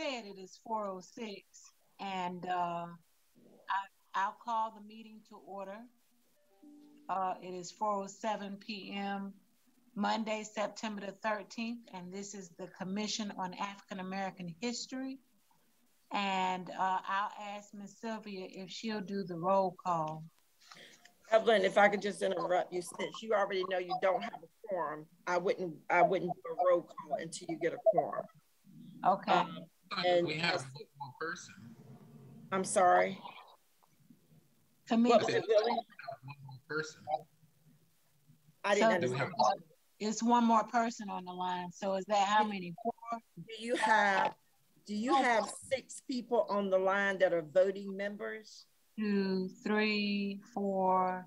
said, it is 4:06, and uh, I, I'll call the meeting to order. Uh, It is 4:07 PM, Monday, September the 13th, and this is the Commission on African American History. And uh, I'll ask Ms. Sylvia if she'll do the roll call. Evelyn, if I could just interrupt you, since you already know you don't have a quorum, I wouldn't, I wouldn't do a roll call until you get a quorum. Okay, Um, And- We have one more person. I'm sorry. What was committee, it, Billy? One more person. I didn't So- understand. it's one more person on the line, so is that how many? Four? Do you have, do you have six people on the line that are voting members? two, three, four,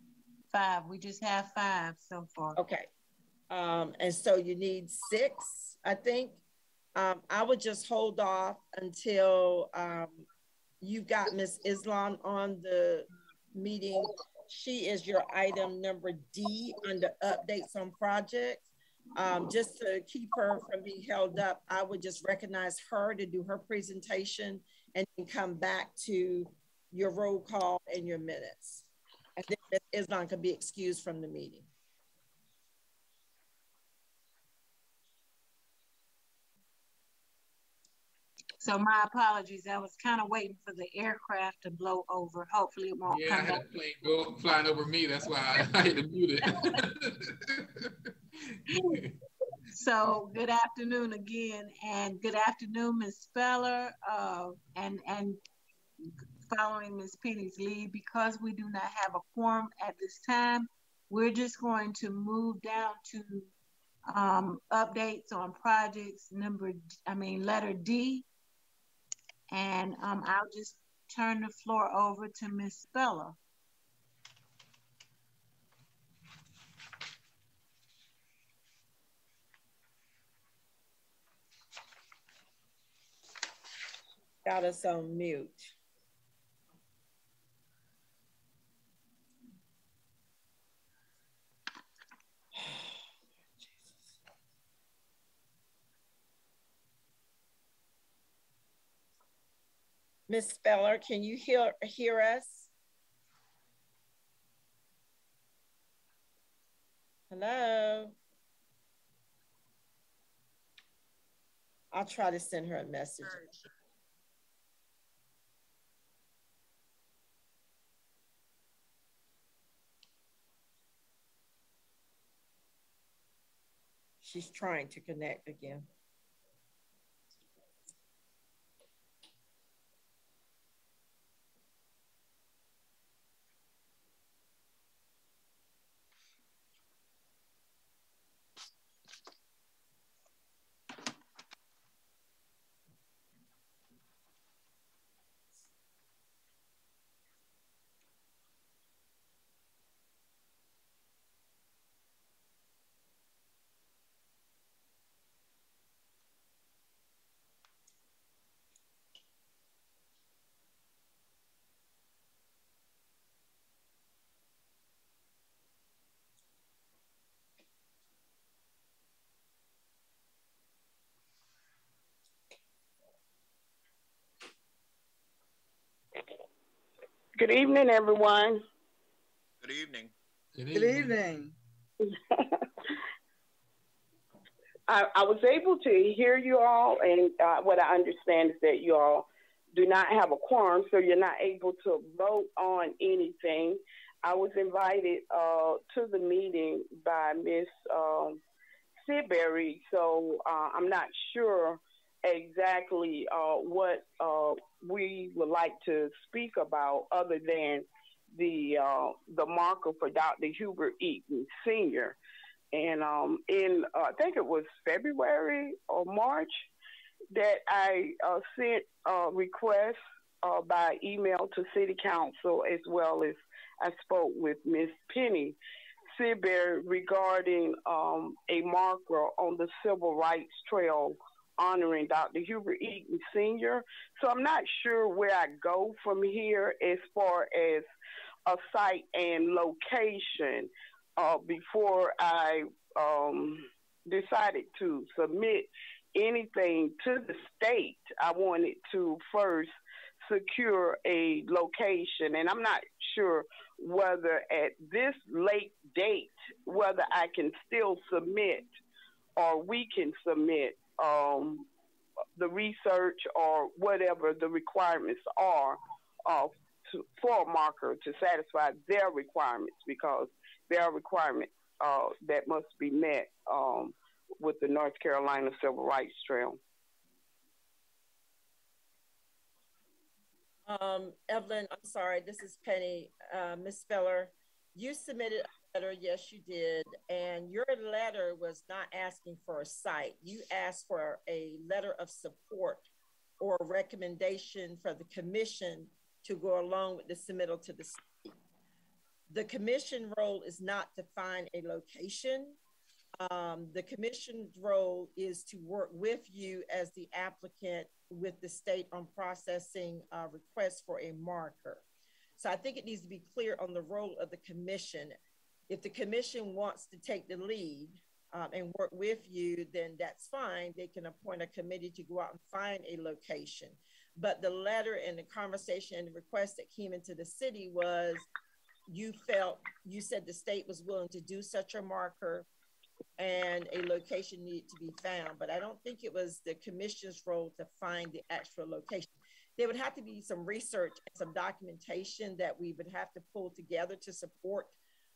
five. We just have five so far. Okay. Um, and so you need six, I think. Um, I would just hold off until, um, you've got Miss Islam on the meeting. She is your item number D under updates on projects. Um, just to keep her from being held up, I would just recognize her to do her presentation and then come back to your roll call and your minutes. And then Ms. Islam can be excused from the meeting. So my apologies. I was kind of waiting for the aircraft to blow over. Hopefully it won't yeah, I come had a plane go flying over me. That's why I, I had to mute it. So good afternoon again, and good afternoon, Ms. Speller, uh, and and following Ms. Penny's lead, because we do not have a quorum at this time, we're just going to move down to um, updates on projects number, I mean, letter D. And um, I'll just turn the floor over to Ms. Speller. Got us on mute. Miss Speller, can you hear, hear us? Hello? I'll try to send her a message. She's trying to connect again. Good evening, everyone. Good evening. Good Good evening. I, I was able to hear you all, and uh, what I understand is that you all do not have a quorum, so you're not able to vote on anything. I was invited uh, to the meeting by Miss um, Sidbury, so uh, I'm not sure exactly uh, what uh, we would like to speak about, other than the uh, the marker for Dr. Hubert Eaton Sr. And um, in uh, I think it was February or March that I uh, sent a request uh, by email to City Council as well as I spoke with Miss Penny Sidbury regarding um, a marker on the Civil Rights Trail honoring Dr. Hubert Eaton Sr. So I'm not sure where I go from here as far as a site and location uh, before I um, decided to submit anything to the state, I wanted to first secure a location. And I'm not sure whether at this late date, whether I can still submit or we can submit um, the research or whatever the requirements are uh, to, for a marker to satisfy their requirements because there are requirements uh, that must be met um, with the North Carolina Civil Rights Trail. Um, Evelyn, I'm sorry, this is Penny. Uh, Ms. Speller, you submitted letter, yes, you did, and your letter was not asking for a site. You asked for a letter of support or a recommendation for the commission to go along with the submittal to the state. The commission role is not to find a location. Um, the commission's role is to work with you as the applicant with the state on processing uh, requests for a marker. So I think it needs to be clear on the role of the commission. If the commission wants to take the lead um, and work with you, then that's fine. They can appoint a committee to go out and find a location. But the letter and the conversation and the request that came into the city was you felt, you said the state was willing to do such a marker and a location needed to be found. But I don't think it was the commission's role to find the actual location. There would have to be some research and some documentation that we would have to pull together to support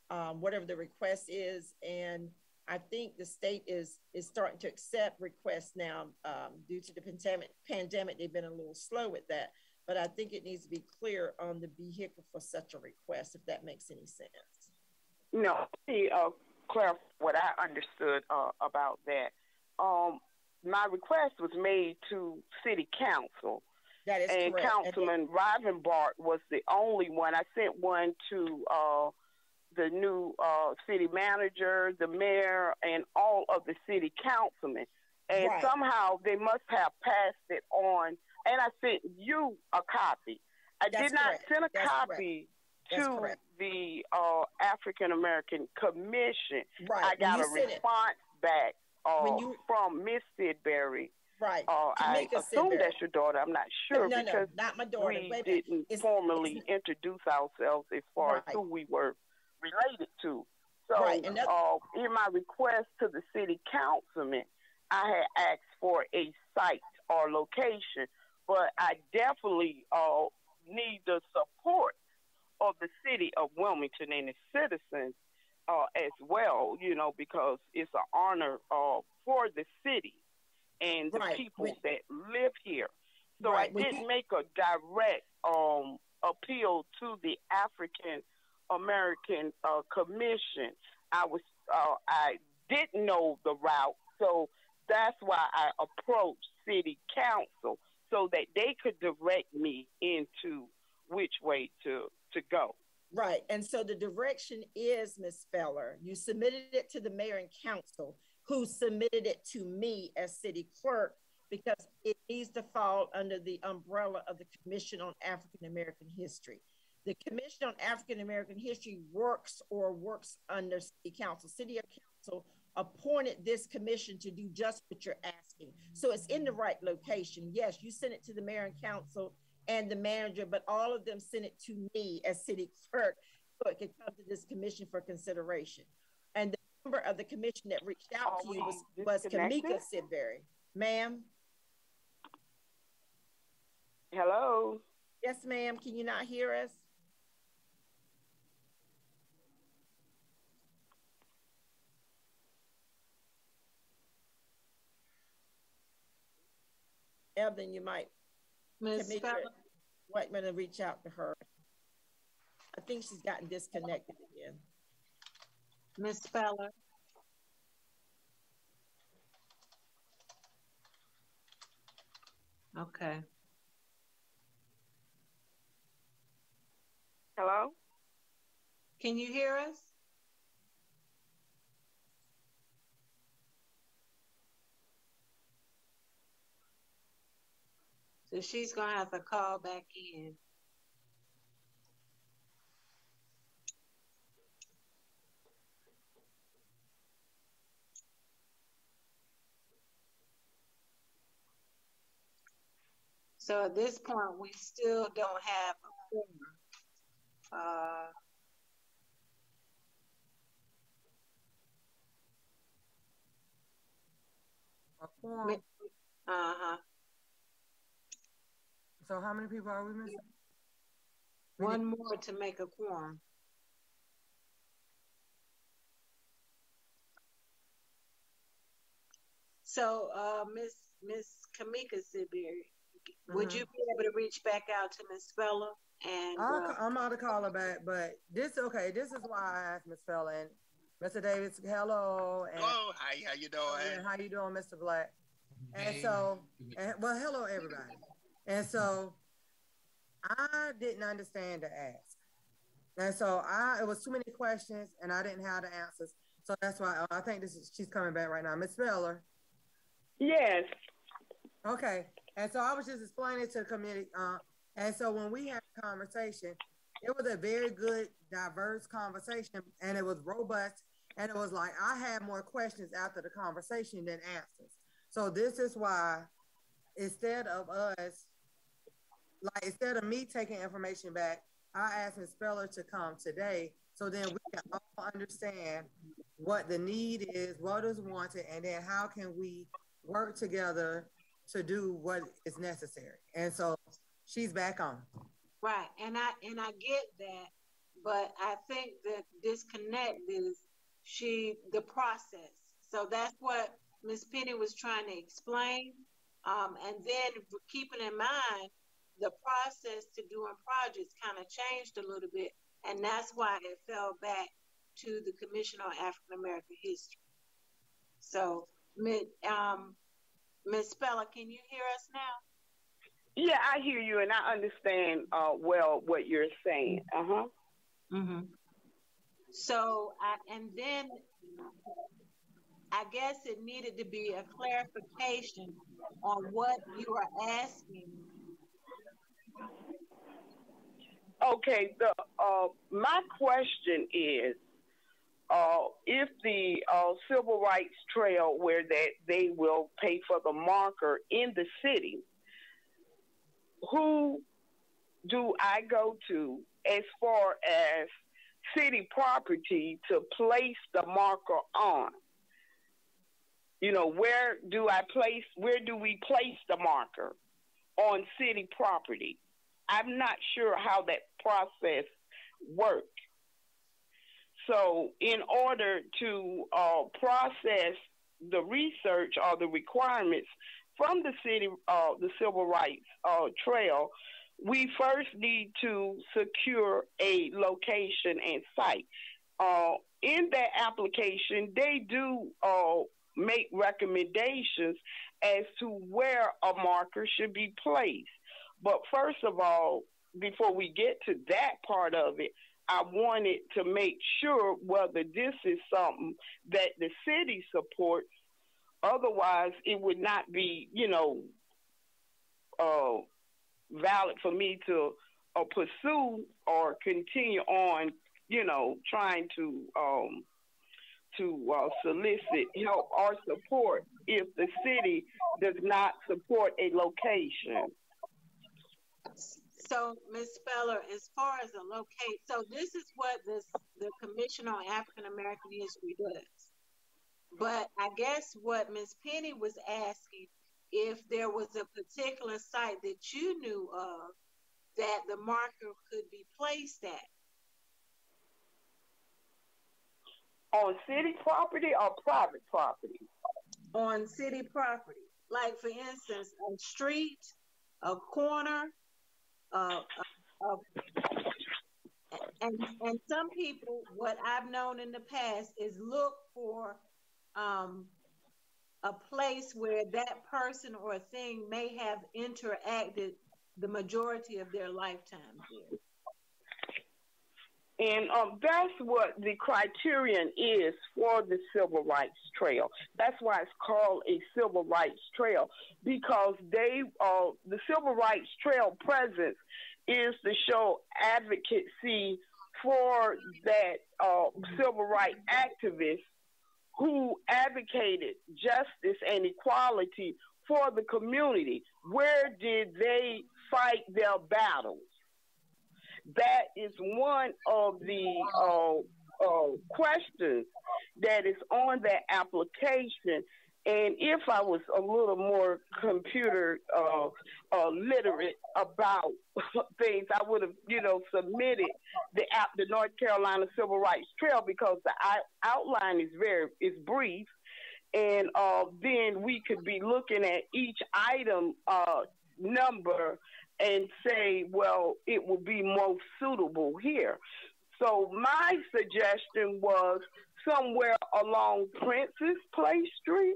um, whatever the request is. And I think the state is is starting to accept requests now um, due to the pandemic. Pandemic, they've been a little slow with that. But I think it needs to be clear on the vehicle for such a request, if that makes any sense. No, see, uh, clarify what I understood uh, about that. Um, my request was made to City Council. That is and correct. Councilman Rivenbark was the only one. I sent one to uh, the new uh, city manager, the mayor, and all of the city councilmen. And Right. somehow they must have passed it on. And I sent you a copy. I That's did not correct. send a That's copy That's to the uh, African American Commission. Right. I got you a sent it- response back uh, When you- from Miss Sidbury. Right. Uh, I assume Sidbury. that's your daughter. I'm not sure no, because no, not my daughter. we Wait didn't formally introduce ourselves as far Right. as who we were related to. So, Right, and uh, in my request to the city councilman, I had asked for a site or location, but I definitely uh, need the support of the city of Wilmington and its citizens uh, as well, you know, because it's an honor uh, for the city and the Right. people When- that live here. So Right. I didn't make a direct um, appeal to the African American uh, Commission. I was uh, I didn't know the route, so that's why I approached City Council so that they could direct me into which way to to go. Right. And so the direction is, Miss Speller, you submitted it to the mayor and council, who submitted it to me as city clerk because it needs to fall under the umbrella of the Commission on African American History. The Commission on African American History works or works under city council. City council appointed this commission to do just what you're asking. So it's in the right location. Yes, you sent it to the mayor and council and the manager, but all of them sent it to me as city clerk so it could come to this commission for consideration. And the member of the commission that reached out to you was, was? Kamika Sidbury. Ma'am? Hello. Yes, ma'am. Can you not hear us? Evelyn, you might Ms. Tamika, Speller, might want to reach out to her. I think she's gotten disconnected again. Ms. Speller, okay. Hello. Can you hear us? So she's gonna have to call back in. So at this point, we still don't have a quorum. Uh, uh-huh. So how many people are we missing? One more to make a quorum. So, uh, Miss Miss Kamika Sidbury, would Mhm. you be able to reach back out to Miss Speller and I'll, uh, I'm out to call her back, but this okay. This is why I asked Miss Speller and Mr. Davis. Hello, and Hello, hi, how you Oh, yeah, doing? how you doing, Mr. Black? And Hey. so, and, well, hello everybody. And so, I didn't understand the ask, and so I it was too many questions, and I didn't have the answers. So that's why uh, I think this is she's coming back right now, Miss Miller. Yes. Okay, and so I was just explaining to the committee, uh, and so when we had a conversation, it was a very good, diverse conversation, and it was robust, and it was like I had more questions after the conversation than answers. So this is why, instead of us, like instead of me taking information back, I asked Ms. Speller to come today, so then we can all understand what the need is, what is wanted, and then how can we work together to do what is necessary. And so she's back on. right? And I and I get that, but I think the disconnect is she the process. So that's what Miss Penny was trying to explain. Um, and then keeping in mind the process to doing projects kind of changed a little bit, and that's why it fell back to the Commission on African American History. So, Ms. Um, Ms. Speller, can you hear us now? Yeah, I hear you and I understand uh, well what you're saying. Uh huh. Mm-hmm. So, I, and then I guess it needed to be a clarification on what you are asking. Okay. The uh, my question is, uh, if the uh, Civil Rights Trail, where that they will pay for the marker in the city, who do I go to as far as city property to place the marker on? You know, where do I place, where do we place the marker on city property? I'm not sure how that process works. So, in order to uh, process the research or the requirements from the city, uh, the civil rights uh, trail, we first need to secure a location and site. Uh, in that application, they do uh, make recommendations as to where a marker should be placed. But first of all, before we get to that part of it, I wanted to make sure whether this is something that the city supports. Otherwise, it would not be, you know, uh, valid for me to uh, pursue or continue on, you know, trying to um, to uh, solicit help or support if the city does not support a location. So, Ms. Speller, as far as the locate, so this is what this the Commission on African American History does. But I guess what Ms. Penny was asking, if there was a particular site that you knew of that the marker could be placed at. On city property or private property? on city property. Like for instance, a street, a corner, uh, and and some people, what I've known in the past is look for um, a place where that person or thing may have interacted the majority of their lifetime. And um, that's what the criterion is for the Civil Rights Trail. That's why it's called a Civil Rights Trail because they, uh, the Civil Rights Trail presence is to show advocacy for that uh, civil rights activists who advocated justice and equality for the community. Where did they fight their battles? That is one of the uh, uh, questions that is on that application. And if I was a little more computer uh, uh, literate about things, I would have, you know, submitted the app, the North Carolina Civil Rights Trail, because the outline is very is brief, and uh, then we could be looking at each item uh, number and say, well, it will be most suitable here. So my suggestion was somewhere along Princess Place Street,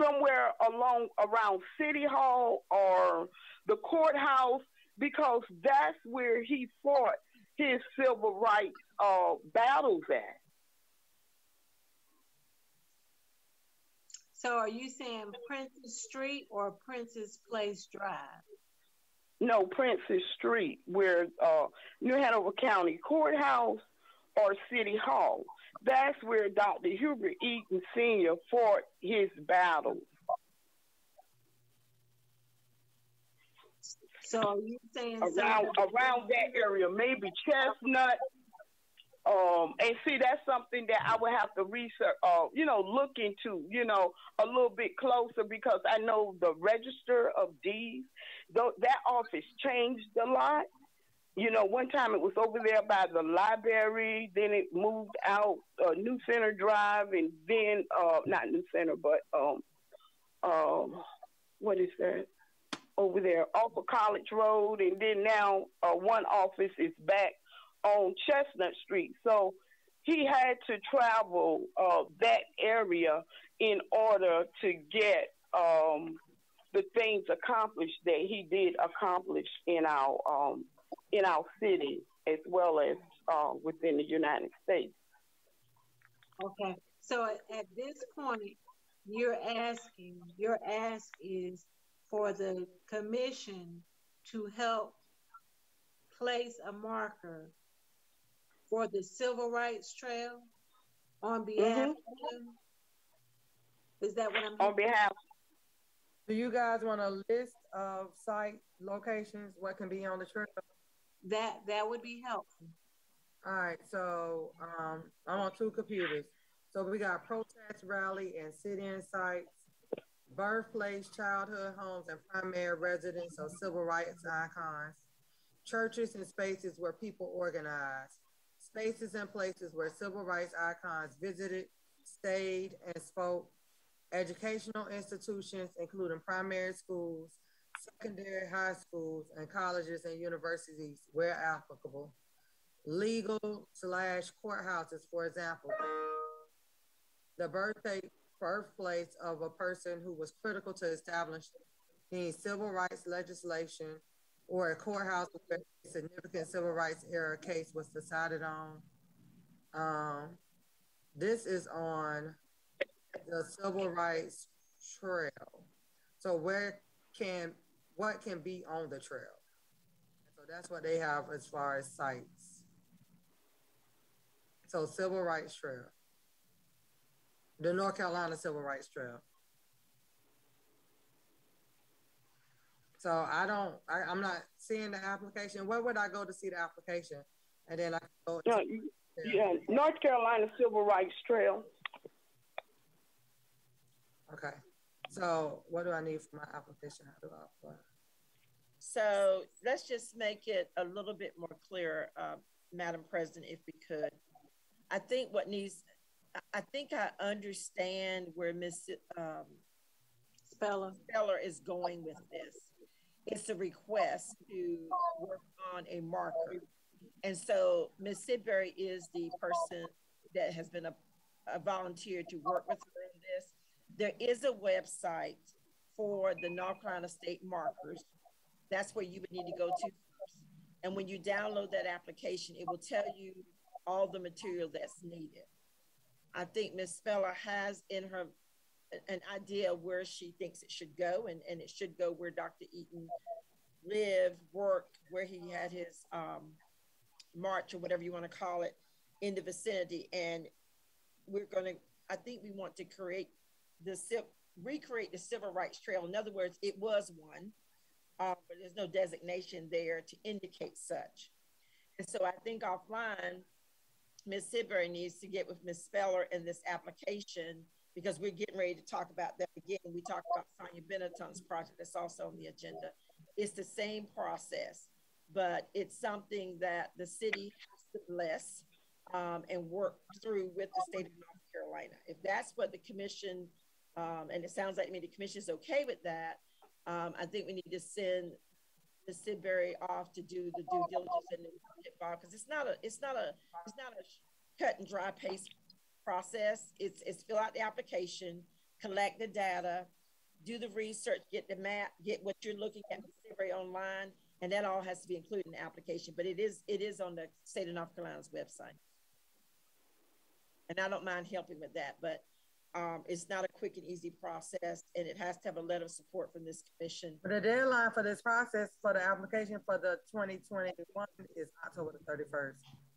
somewhere along around City Hall or the courthouse, because that's where he fought his civil rights uh, battles at. So are you saying Princess Street or Princess Place Drive? No, Princess Street, where uh, New Hanover County Courthouse or City Hall. That's where Dr. Hubert Eaton Sr. fought his battles. So are you saying around around that area, maybe Chestnut, um, and see, that's something that I would have to research, uh, you know, look into, you know, a little bit closer because I know the register of deeds, that office changed a lot. You know, one time it was over there by the library, then it moved out uh, New Center Drive, and then uh, not New Center, but um, um, what is that? Over there off of College Road, and then now uh, one office is back on Chestnut Street. So he had to travel uh, that area in order to get um, the things accomplished that he did accomplish in our um, in our city as well as uh, within the United States. Okay, so at this point, you're asking your ask is for the commission to help place a marker for the Civil Rights Trail on behalf mm-hmm. of? Is that what I'm On behalf. Do you guys want a list of site locations, what can be on the trail? That that would be helpful. All right, so um, I'm on two computers. So we got protest rally and sit-in sites, birthplace, childhood homes, and primary residence of civil rights icons, churches and spaces where people organize, spaces and places where civil rights icons visited, stayed, and spoke, educational institutions, including primary schools, secondary high schools, and colleges and universities where applicable, legal slash courthouses, for example, the birthday birthplace of a person who was critical to establishing civil rights legislation or a courthouse where a significant civil rights era case was decided on. Um, this is on the civil rights trail. So where can what can be on the trail? So that's what they have as far as sites. So civil rights trail. The North Carolina Civil Rights Trail. So I don't, I, am not seeing the application. Where would I go to see the application? And then I go. Yeah, yeah, North Carolina Civil Rights Trail. Okay. So what do I need for my application? How do I apply? So let's just make it a little bit more clear, uh, Madam President, if we could. I think what needs, I think I understand where Ms. Um, Speller. Speller is going with this it's a request to work on a marker. And so Ms. Sidbury is the person that has been a, a volunteer to work with her in this. There is a website for the North Carolina State markers. That's where you would need to go to first. And when you download that application, it will tell you all the material that's needed. I think Ms. Speller has in her an idea of where she thinks it should go, and, and it should go where Dr. Eaton lived, worked, where he had his um, march or whatever you want to call it in the vicinity. And we're going to, I think we want to create the recreate the civil rights trail. In other words, it was one, uh, but there's no designation there to indicate such. And so I think offline, Ms. Sidbury needs to get with Ms. Speller in this application because we're getting ready to talk about that again. We talked about Sonia Benetton's project that's also on the agenda. It's the same process, but it's something that the city has to bless um, and work through with the state of North Carolina. If that's what the commission, um, and it sounds like to me the commission is okay with that, um, I think we need to send the Sidbury off to do the due diligence and involved because it's not a it's not a it's not a cut and dry paste process. It's it's fill out the application, collect the data, do the research, get the map, get what you're looking at Sidbury online, and that all has to be included in the application. But it is it is on the state of North Carolina's website, and I don't mind helping with that, but um, it's not a quick and easy process, and it has to have a letter of support from this commission. But The deadline for this process for the application for the 2021 is October the 31st.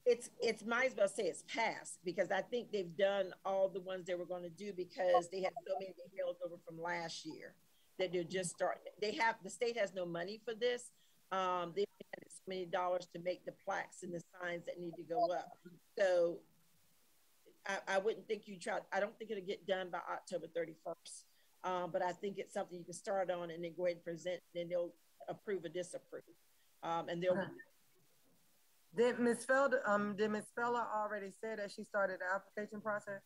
It's it's might as well say it's passed because I think they've done all the ones they were going to do because they had so many held over from last year that they're just starting. They have the state has no money for this. Um, they had so many dollars to make the plaques and the signs that need to go up. So I, I wouldn't think you try. I don't think it'll get done by October 31st. Um, but I think it's something you can start on and then go ahead and present, and then they'll approve or disapprove. Um, and they'll. Uh-huh. Did Ms. Felder, um, did Ms. Speller already say that she started the application process?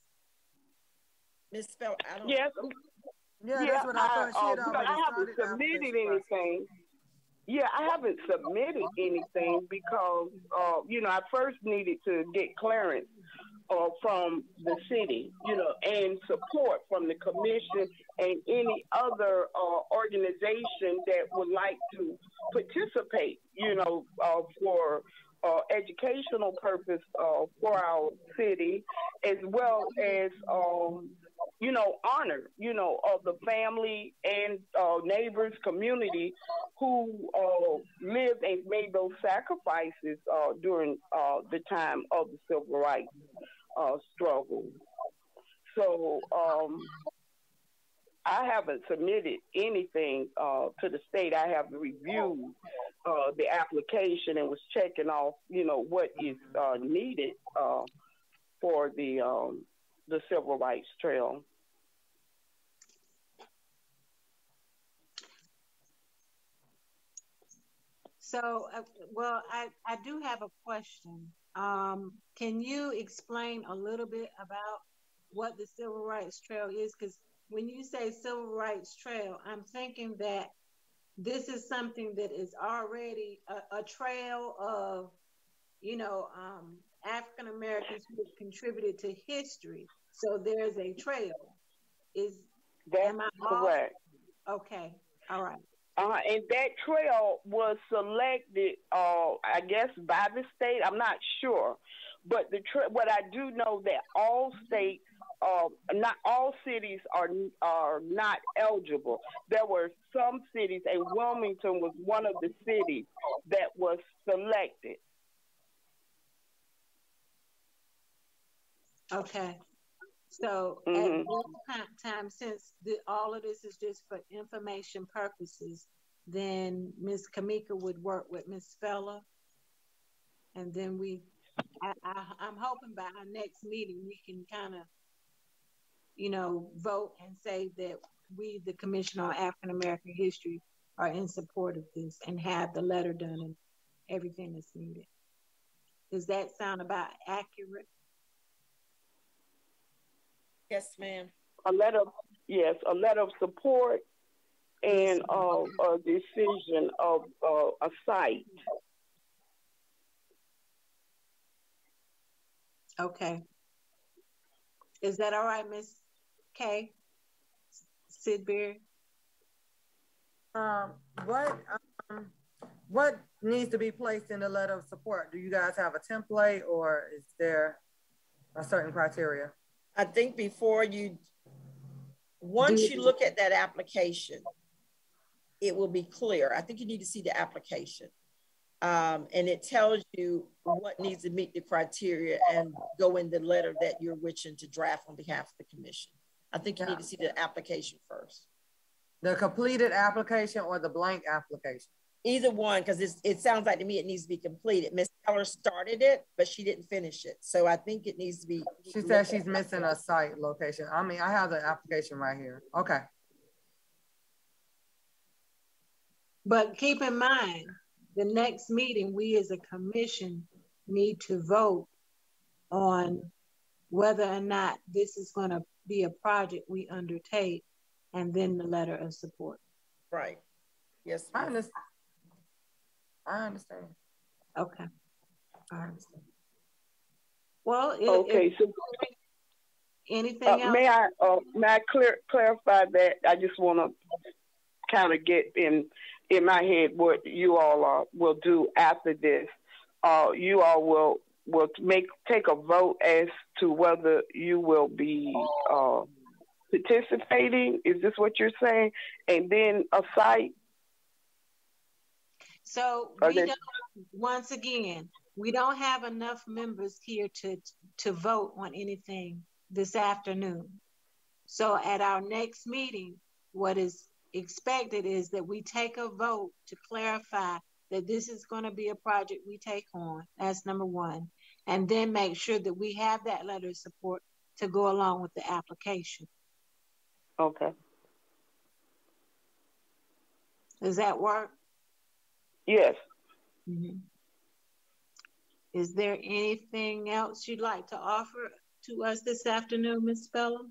Ms. Speller, I don't. Yes. Yeah, yeah, that's what I, I thought. She had uh, already I haven't submitted anything. Yeah, I haven't submitted anything because, uh, you know, I first needed to get clearance uh, from the city, you know, and support from the commission and any other uh, organization that would like to participate, you know, uh, for uh, educational purpose uh, for our city, as well as um, you know honor, you know, of the family and uh, neighbors, community who lived and made those sacrifices during the time of the civil rights uh, struggle. So um, I haven't submitted anything uh, to the state. I have reviewed uh, the application and was checking off, you know, what is uh, needed uh, for the um, the civil rights trail. So, uh, well, I, I do have a question. Um, can you explain a little bit about what the Civil Rights Trail is? Because when you say Civil Rights Trail, I'm thinking that this is something that is already a, a trail of, you know, um, African Americans who have contributed to history. So there's a trail. Is that am I correct? Okay. All right. Uh, and that trail was selected, uh, I guess, by the state. I'm not sure, but the tra- what I do know that all states, uh, not all cities are are not eligible. There were some cities, and Wilmington was one of the cities that was selected. Okay. So mm-hmm. at one time, since the, all of this is just for information purposes, then Ms. Kamika would work with Ms. Speller. And then we, I, I, I'm hoping by our next meeting, we can kind of, you know, vote and say that we, the Commission on African American History, are in support of this and have the letter done and everything that's needed. Does that sound about accurate? Yes, ma'am. A letter, yes, a letter of support and uh, a decision of uh, a site. Okay. Is that all right, Miss Kay? Sidbury? Um, what um, what needs to be placed in the letter of support? Do you guys have a template or is there a certain criteria? I think before you, once you look at that application, it will be clear. I think you need to see the application. Um, and it tells you what needs to meet the criteria and go in the letter that you're wishing to draft on behalf of the commission. I think you need to see the application first. The completed application or the blank application? Either one, because it sounds like to me it needs to be completed. Miss Speller started it, but she didn't finish it. So I think it needs to be. She said she's missing a site location. I mean, I have the application right here. Okay. But keep in mind, the next meeting, we as a commission need to vote on whether or not this is going to be a project we undertake and then the letter of support. Right. Yes. I understand. I understand. Okay. Well, it, okay. It, so anything uh, else? May I uh, may I clear, clarify that? I just want to kind of get in in my head what you all uh, will do after this. Uh, you all will will make take a vote as to whether you will be uh, participating. Is this what you're saying? And then a site. So we don't. Once again, we don't have enough members here to to vote on anything this afternoon. So at our next meeting, what is expected is that we take a vote to clarify that this is going to be a project we take on. That's number one. And then make sure that we have that letter of support to go along with the application. Okay. Does that work? Yes. Mm-hmm. Is there anything else you'd like to offer to us this afternoon, Ms. Speller?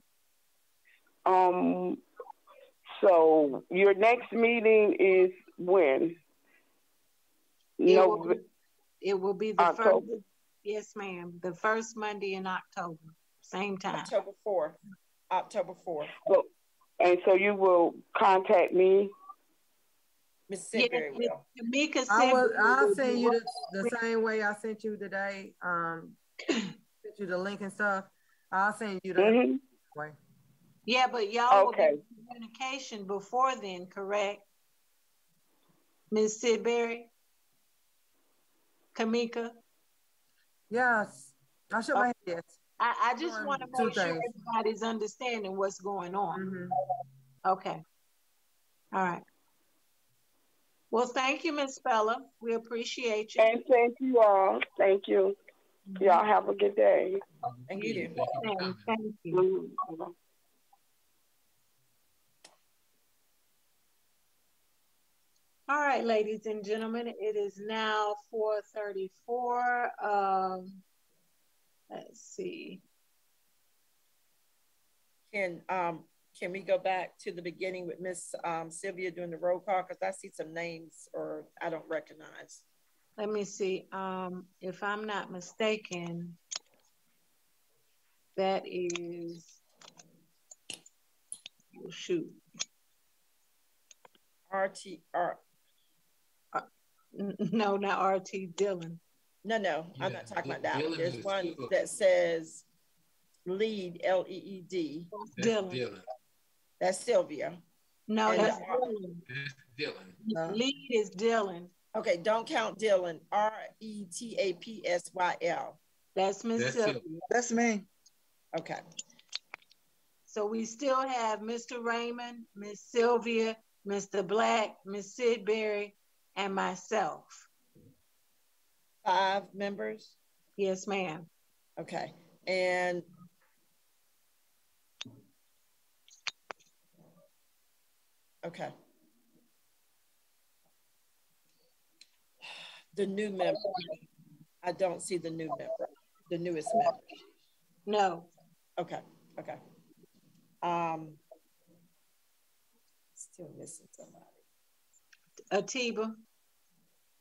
Um, so your next meeting is when? It no, will be, it will be the October. first. Yes, ma'am. The first Monday in October, same time. October fourth. October fourth. So, and so you will contact me. Miss Sidbury yeah, will. Tamika I will. I'll send you the, the same way I sent you today. Um, sent you the link and stuff. I'll send you the mm-hmm. way. Yeah, but y'all okay. will be communication before then, correct? Ms. Sidbury? Kamika? Yes. I should my yes. I, I just want to make sure things. everybody's understanding what's going on. Mm-hmm. Okay. All right. Well, thank you, Ms. Speller. We appreciate you. And thank you all. Thank you. Mm-hmm. Y'all have a good day. Thank you. Thank you. Thank you. Mm-hmm. All right, ladies and gentlemen, it is now 434. Um, let's see. Can um can we go back to the beginning with Miss um, Sylvia doing the roll call? Because I see some names or I don't recognize. Let me see. Um, if I'm not mistaken, that is, oh, shoot. RT, R, no, not RT Dylan. No, no, yeah, I'm not talking about that Dillon one. There's one that says lead, L E E D. Dillon. Dillon. That's Sylvia. No, And that's the- Dillon. That's Dillon. Uh, Lead is Dylan. Okay, don't count Dylan. R E T A P S Y L. That's Miss Sylvia. Sylvia. That's me. Okay. So we still have Mr. Raymond, Miss Sylvia, Mr. Black, Miss Sidbury, and myself. Five members. Yes, ma'am. Okay. And okay. The new member. I don't see the new member, the newest member. No. Okay. Okay. Um, still missing somebody. Atiba,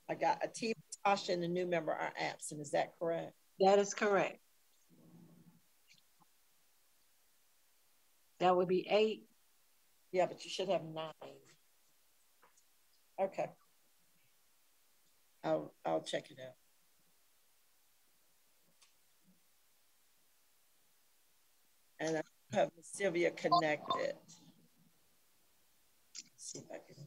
I got Atiba, Tasha, and the new member are absent. Is that correct? that is correct. That would be eight. Yeah, but you should have nine. Okay. I'll I'll check it out. And I have Sylvia connected. Let's see if I can.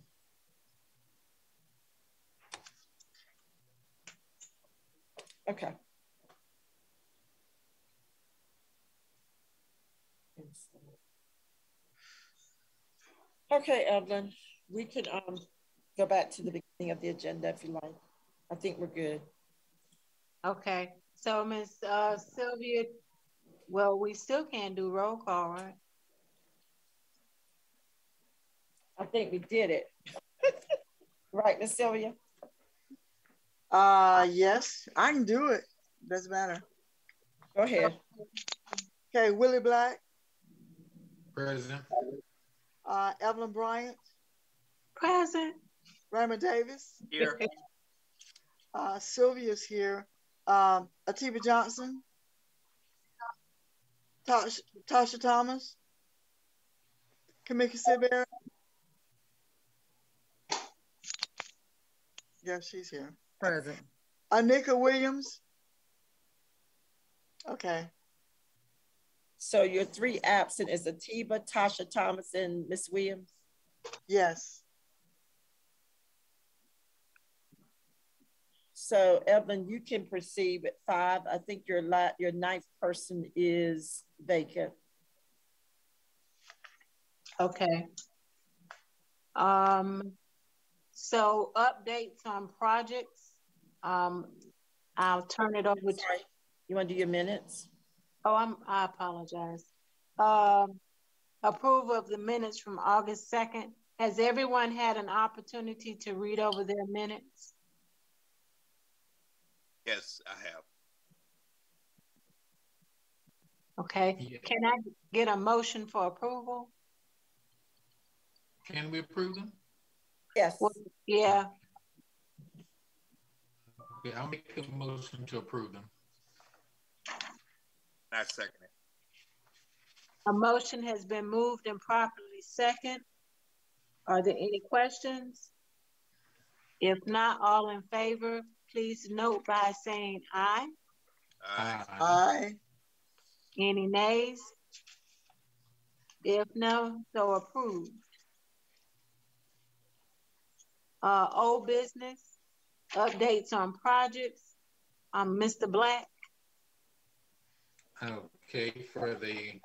Okay. Okay, Evelyn, we could um go back to the beginning of the agenda if you like. I think we're good. Okay, so Miss uh, Sylvia, well, we still can't do roll call, right? I think we did it. right, Miss Sylvia? Uh, yes, I can do it. Doesn't matter. Go ahead. Okay, Willie Black, President. Uh, Evelyn Bryant, Present. Raymond Davis, Here. uh, Sylvia's here, um, Atiba Johnson, Tasha, Tasha Thomas, Kamika Sidbury. Yeah, she's here. Present. Anika Williams. Okay. So your three absent is Atiba, Tasha Thomas, and Miss Williams. Yes. So Evelyn, you can proceed at five. I think your la your ninth person is vacant. Okay. Um, so updates on projects. Um, I'll turn it over to, Sorry, you want to do your minutes? Oh, I'm, I apologize. Um, approval of the minutes from August second. Has everyone had an opportunity to read over their minutes? Yes, I have. Okay, Yeah. can I get a motion for approval? Can we approve them? Yes. Well, Yeah, Okay, I'll make a motion to approve them. I second it. a motion has been moved and properly second. Are there any questions? If not, all in favor, please note by saying aye. Aye. Aye. Any nays? If no, so approved. Uh, old business, updates on projects. Um, Mr. Black, Okay, for the,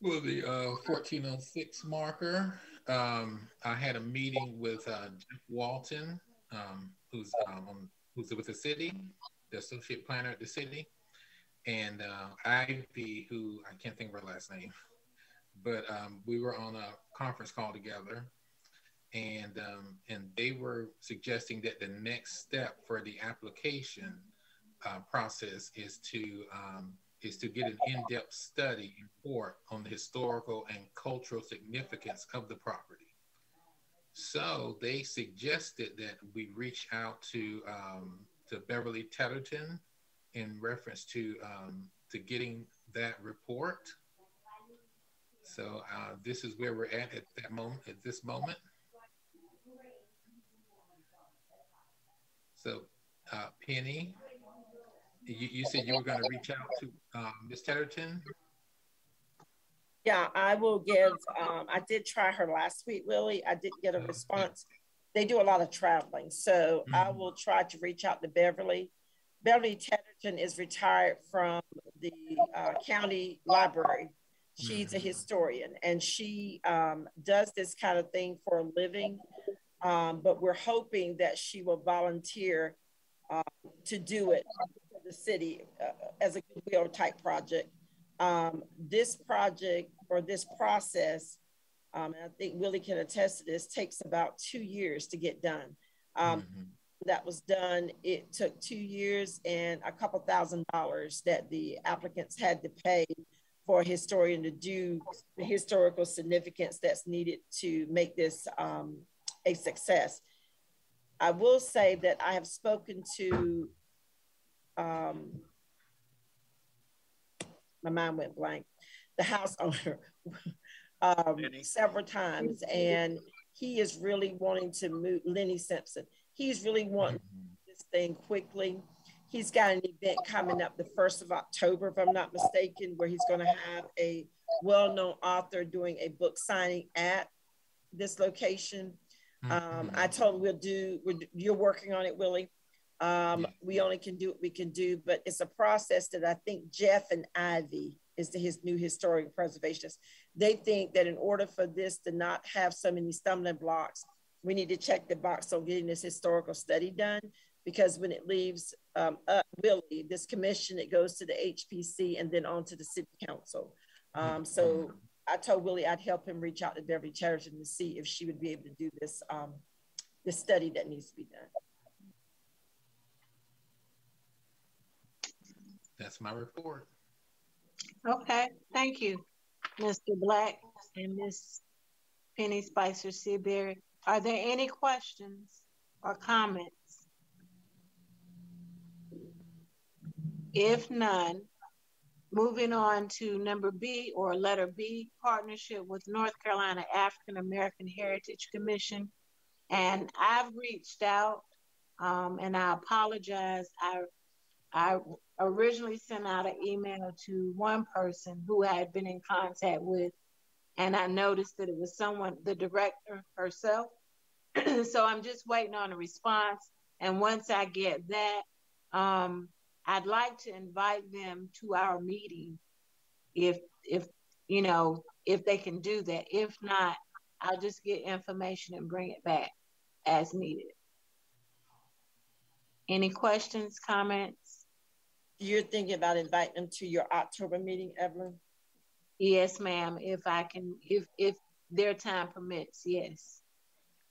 well, the uh, 1406 marker, um, I had a meeting with uh, Jeff Walton, um, who's um, who's with the city, the associate planner at the city, and uh, Ivy, who I can't think of her last name, but um, we were on a conference call together, and um, and they were suggesting that the next step for the application uh, process is to um, is to get an in-depth study report on the historical and cultural significance of the property. So they suggested that we reach out to um, to Beverly Tetterton in reference to um, to getting that report. So uh, this is where we're at at that moment. At this moment. So, uh, Penny, you, you said you were going to reach out to um, Ms. Tetterton. Yeah, I will give, um, I did try her last week, Willie. I didn't get a response. They do a lot of traveling. So I Mhm. will try to reach out to Beverly. Beverly Tetterton is retired from the uh, county library. She's a Mhm. historian and she um, does this kind of thing for a living. Um, but we're hoping that she will volunteer uh, to do it the city uh, as a goodwill type project. Um, this project or this process, um, I think Willie can attest to this, takes about two years to get done. Um, Mhm. That was done, it took two years and a couple thousand dollars that the applicants had to pay for a historian to do the historical significance that's needed to make this um, a success. I will say that I have spoken to um, my mind went blank. The house owner um, several times, and he is really wanting to move. Lenny Simpson. He's really wanting Mhm. this thing quickly. He's got an event coming up the first of October, if I'm not mistaken, where he's going to have a well-known author doing a book signing at this location. Um, I told him we'll do. We're, you're working on it, Willie. Um, we only can do what we can do, but it's a process that I think Jeff and Ivy is the, his new historic preservationist. They think that in order for this to not have so many stumbling blocks, we need to check the box on getting this historical study done because when it leaves um, up Willie, this commission, it goes to the HPC and then on to the city council. Um, so I told Willie I'd help him reach out to Beverly Tetterton to see if she would be able to do this, um, this study that needs to be done. That's my report. Okay, thank you, Mr. Black and Miss Penny Spicer Sidbury. Are there any questions or comments? If none, moving on to number B or letter B, partnership with North Carolina African American Heritage Commission. And I've reached out um, and I apologize. I, I originally sent out an email to one person who I had been in contact with, and I noticed that it was someone, the director herself. so I'm just waiting on a response. And once I get that, um, I'd like to invite them to our meeting if if you know if they can do that. If not, I'll just get information and bring it back as needed. Any questions, comments? You're thinking about inviting them to your October meeting, Evelyn? Yes, ma'am. If I can, if if their time permits, yes.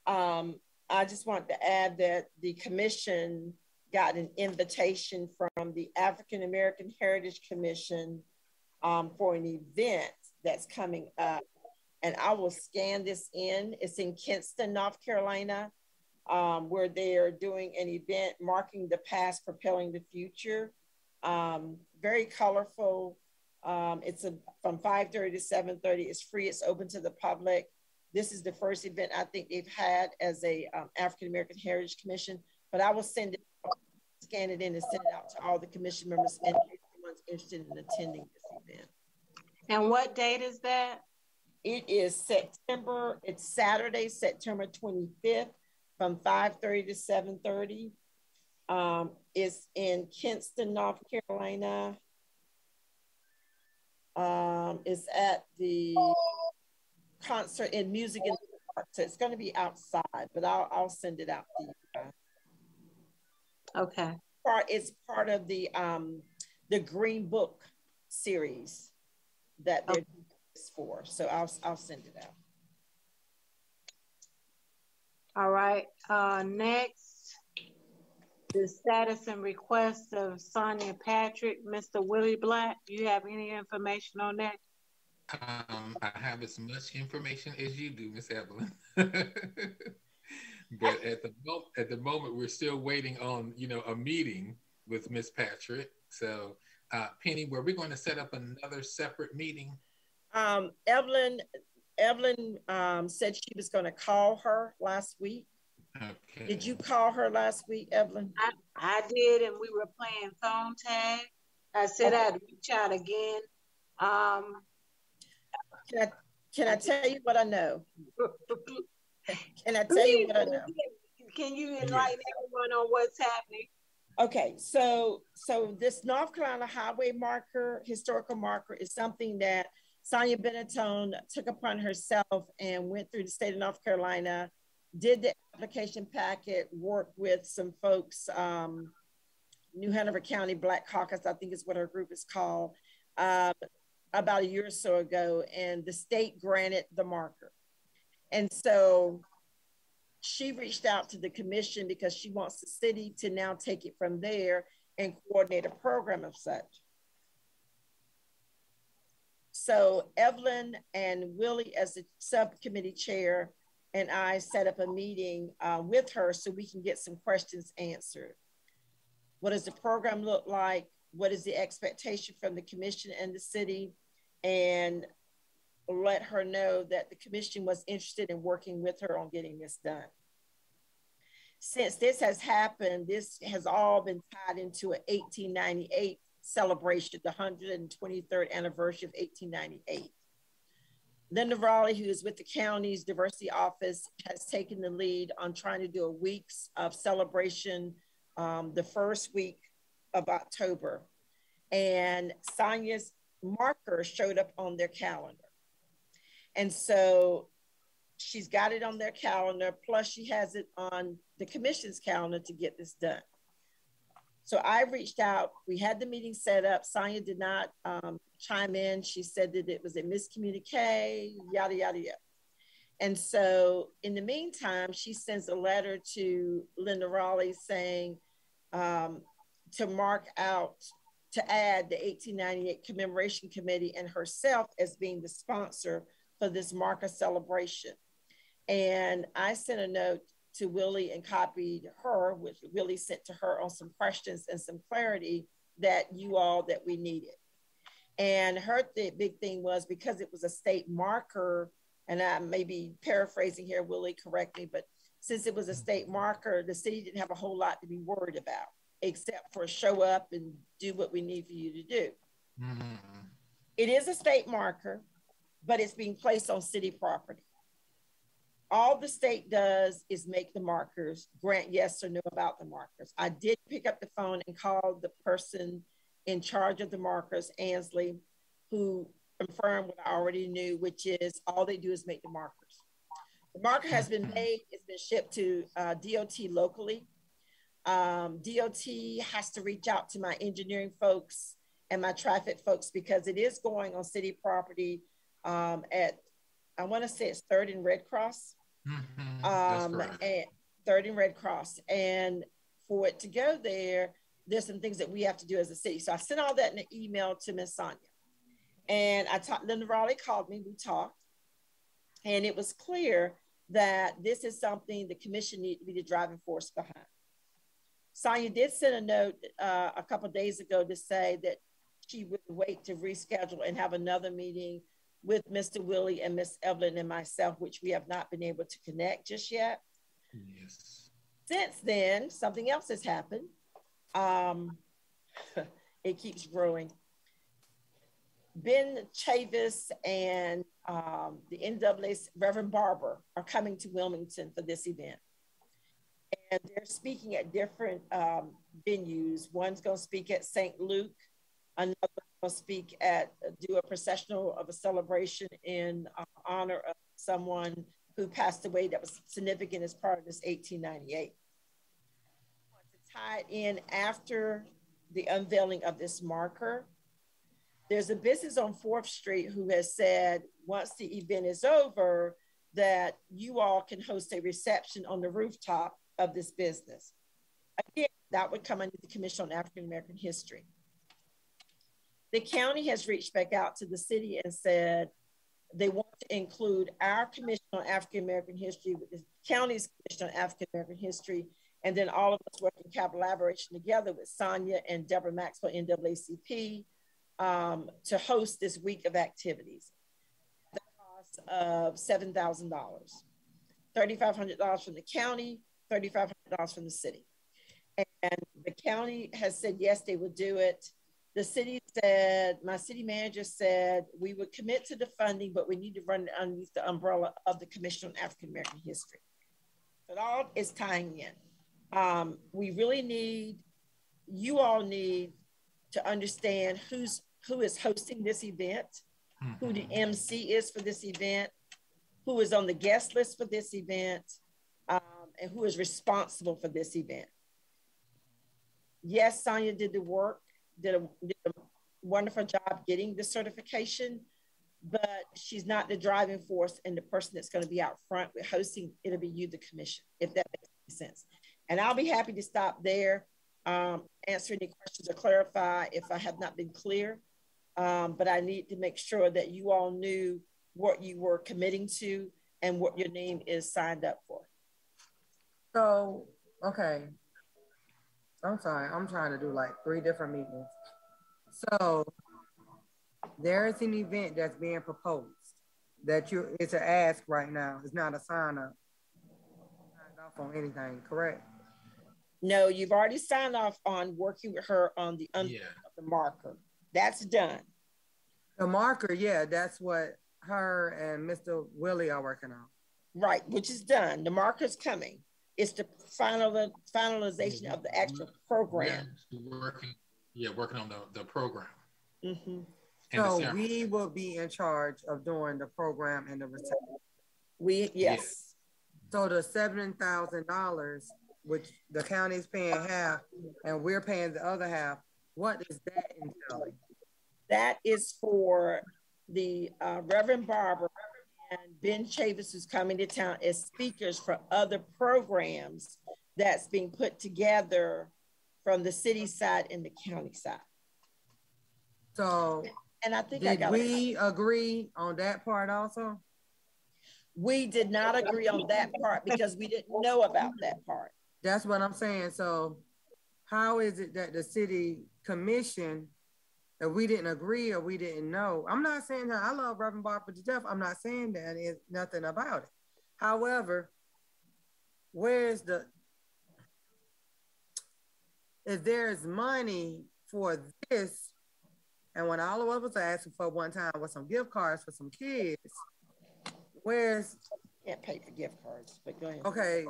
Um, I just want to add that the commission got an invitation from the African American Heritage Commission um, for an event that's coming up. And I will scan this in. It's in Kinston, North Carolina, um, where they are doing an event marking the past, propelling the future. Um, very colorful. Um, it's a, from 5.30 to 7.30. It's free. It's open to the public. This is the first event I think they've had as a um, African American Heritage Commission, but I will send it scan it in and send it out to all the commission members and anyone's interested in attending this event. And what date is that? It is September, it's Saturday, September 25th from 5.30 to 7.30. Um, it's in Kinston, North Carolina. Um, it's at the concert in music in the park. So it's going to be outside, but I'll, I'll send it out to you guys. Okay. Part it's part of the um the Green Book series that they're okay. for. So I'll I'll send it out. All right. Uh, next, the status and request of Sonia Patrick, Mr. Willie Black. Do you have any information on that? Um, I have as much information as you do, Miss Evelyn. but at the moment, at the moment, we're still waiting on you know a meeting with Miss Patrick. So, uh, Penny, were we going to set up another separate meeting? Um, Evelyn, Evelyn um, said she was going to call her last week. Okay. Did you call her last week, Evelyn? I, I did, and we were playing phone tag. I said okay. I'd reach out again. Um, can I can I tell you what I know? Can I tell you what I know? Can you enlighten everyone on what's happening? Okay, so so this North Carolina highway marker, historical marker, is something that Sonia Benetone took upon herself and went through the state of North Carolina, did the application packet, worked with some folks, um, New Hanover County Black Caucus, I think is what her group is called, um, about a year or so ago, and the state granted the marker. And so she reached out to the commission because she wants the city to now take it from there and coordinate a program of such. So Evelyn and Willie as the subcommittee chair and I set up a meeting uh, with her so we can get some questions answered. What does the program look like? What is the expectation from the commission and the city? And let her know that the commission was interested in working with her on getting this done. Since this has happened, this has all been tied into an 1898 celebration, the 123rd anniversary of 1898. Linda Raleigh, who is with the county's diversity office, has taken the lead on trying to do a weeks of celebration um, the first week of October. And Sonia's marker showed up on their calendar. And so she's got it on their calendar, plus she has it on the commission's calendar to get this done. So I reached out. We had the meeting set up. Sonia did not um, chime in. She said that it was a miscommunique, yada, yada, yada. And so in the meantime, she sends a letter to Linda Raleigh saying um, to mark out, to add the 1898 Commemoration Committee and herself as being the sponsor for this marker celebration. And I sent a note to Willie and copied her, which Willie sent to her on some questions and some clarity that you all that we needed. And her th- big thing was because it was a state marker, and I may be paraphrasing here, Willie, correct me, but since it was a state marker, the city didn't have a whole lot to be worried about, except for show up and do what we need for you to do. Mm-hmm. It is a state marker, but it's being placed on city property all the state does is make the markers, grant yes or no about the markers. I did pick up the phone and call the person in charge of the markers, Ansley, who confirmed what I already knew, which is all they do is make the markers. The marker has been made, it's been shipped to uh, DOT locally. Um, DOT has to reach out to my engineering folks and my traffic folks because it is going on city property um, at, I want to say it's Third and Red Cross. Mm-hmm. Um, and Third and Red Cross. And for it to go there, there's some things that we have to do as a city. So I sent all that in an email to Miss Sonia. And I talked, Linda Raleigh called me, we talked, and it was clear that this is something the commission need to be the driving force behind. Sonia did send a note uh, a couple days ago to say that she would wait to reschedule and have another meeting with Mr. Willie and Miss Evelyn and myself, which we have not been able to connect just yet. Yes. Since then, something else has happened. Um, it keeps growing. Ben Chavis and um, the NAA Reverend Barber are coming to Wilmington for this event. And they're speaking at different um, venues. One's going to speak at St. Luke, another will speak at do a processional of a celebration in uh, honor of someone who passed away that was significant as part of this 1898. To tie in after the unveiling of this marker, there's a business on 4th Street who has said once the event is over, that you all can host a reception on the rooftop of this business. Again, that would come under the Commission on African American History. The county has reached back out to the city and said they want to include our Commission on African American History with the county's Commission on African American History, and then all of us working collaboration together with Sonia and Deborah Maxwell, NAACP, um, to host this week of activities. The cost of $7,000, $3,500 from the county, $3,500 from the city. And the county has said yes, they would do it the city said, my city manager said, we would commit to the funding, but we need to run it underneath the umbrella of the Commission on African American History. It all is tying in. Um, we really need, you all need to understand who's who is hosting this event, mm-hmm. who the MC mm-hmm. is for this event, who is on the guest list for this event, um, and who is responsible for this event. Yes, Sonia did the work did a, did a wonderful job getting the certification, but she's not the driving force and the person that's going to be out front with hosting. It'll be you, the commission, if that makes sense. And I'll be happy to stop there, um, answer any questions or clarify if I have not been clear. Um, but I need to make sure that you all knew what you were committing to and what your name is signed up for. So, okay, I'm sorry, I'm trying to do like three different meetings. So there is an event that's being proposed that you it's an ask right now. It's not a sign up. Signed off on anything, correct? No, you've already signed off on working with her on the yeah. the marker. That's done. The marker, yeah, that's what her and Mr. Willie are working on. Right, which is done. The marker's coming. It's the final finalization of the actual program. Yeah, working, yeah, working on the, the program. Mm-hmm. And the So we will be in charge of doing the program and the reception. We, yes, So the seven thousand dollars, which the county is paying half, and we're paying the other half, what is that entailing? that is for the uh, Reverend Barber and Ben Chavis who's coming to town as speakers for other programs that's being put together from the city side and the county side. So And I think I did got it. we agree on that part also? We did not agree on that part because we didn't know about that part. That's what I'm saying. So how is it that the city commission, if we didn't agree or we didn't know? I'm not saying that I love Reverend Barber to death. I'm not saying that is nothing about it. However, where's the if there's money for this, and when all of us was asking for one time was some gift cards for some kids, where's Can't pay for gift cards, but go ahead. Okay.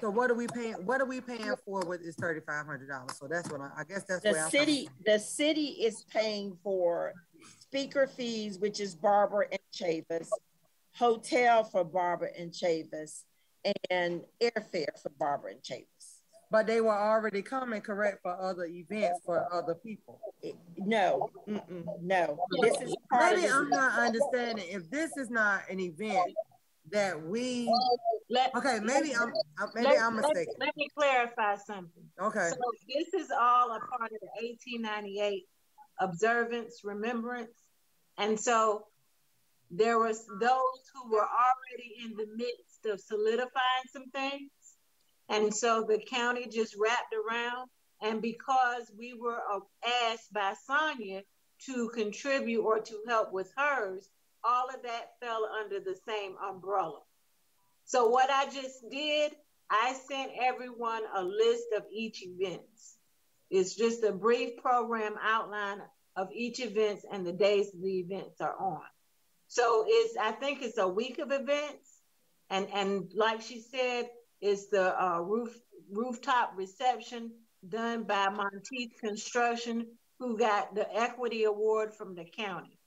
So what are we paying? What are we paying for with this thirty five hundred dollars? So that's what I, I guess that's The city, the city is paying for speaker fees, which is Barber and Chavis, hotel for Barber and Chavis, and airfare for Barber and Chavis. But they were already coming correct for other events for other people. Eh, no, mm-mm, no, this is part Maybe I'm not understanding if this is not an event that we. Let, Okay, maybe I'm maybe let- I'm mistaken. Let me clarify something. Okay. So this is all a part of the 1898 observance, remembrance. And so there was those who were already in the midst of solidifying some things. And so the county just wrapped around. And because we were uh, asked by Sonia to contribute or to help with hers, all of that fell under the same umbrella. So what I just did, I sent everyone a list of each events. It's just a brief program outline of each events and the days the events are on. So it's I think it's a week of events, and and like she said, it's the uh, roof rooftop reception done by Monteith Construction, who got the equity award from the county.